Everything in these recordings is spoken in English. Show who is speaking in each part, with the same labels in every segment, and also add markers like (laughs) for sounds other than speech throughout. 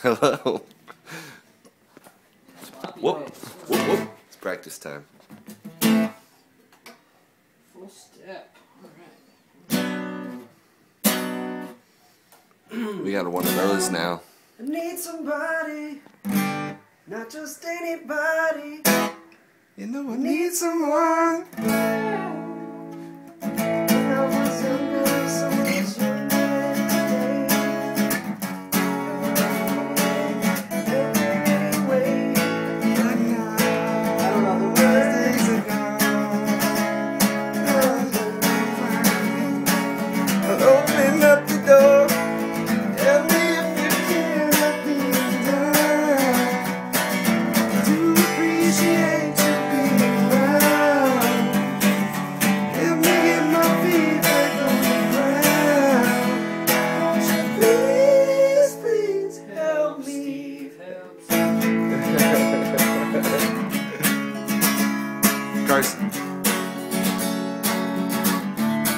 Speaker 1: Hello. Whoop, whoop, whoop. It's practice time.
Speaker 2: Full step.
Speaker 1: We got one of those now.
Speaker 3: I need somebody, not just anybody.
Speaker 1: You know I need someone. Carson.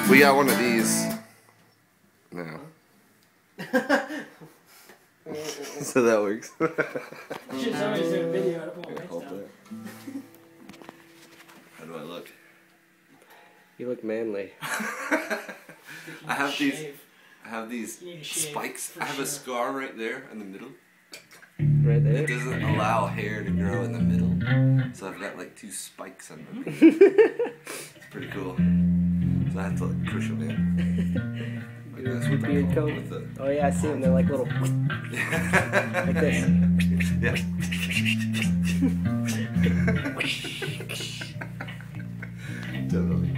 Speaker 1: We got one of these. now. (laughs) so that works.
Speaker 2: Should somebody's doing a video of it.
Speaker 1: Hold that. How do I look?
Speaker 3: You look manly. (laughs)
Speaker 1: I have these. I have these
Speaker 2: You need to shave,
Speaker 1: spikes. I have
Speaker 2: sure.
Speaker 1: a scar right there in the middle.
Speaker 3: Right there.
Speaker 1: It doesn't allow hair to grow in the middle. So I've got like two spikes on my (laughs) it's pretty cool. So I have to like push them in. (laughs) Like
Speaker 3: Your
Speaker 1: this with the,
Speaker 3: beard coat?
Speaker 1: with the
Speaker 3: Oh yeah, I see them. They're like little. (laughs)
Speaker 1: like
Speaker 3: this.
Speaker 1: Yeah. Totally.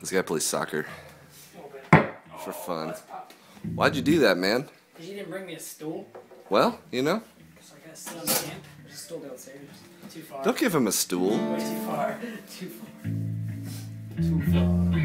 Speaker 1: this guy plays soccer for fun. Why'd you do that, man?
Speaker 2: Because you didn't bring me a stool.
Speaker 1: Well, you know,
Speaker 2: So I gotta sit on the camp. There's a stool downstairs. Too far.
Speaker 1: don't give him a stool.
Speaker 2: Way too far. (laughs) Too far. Too far.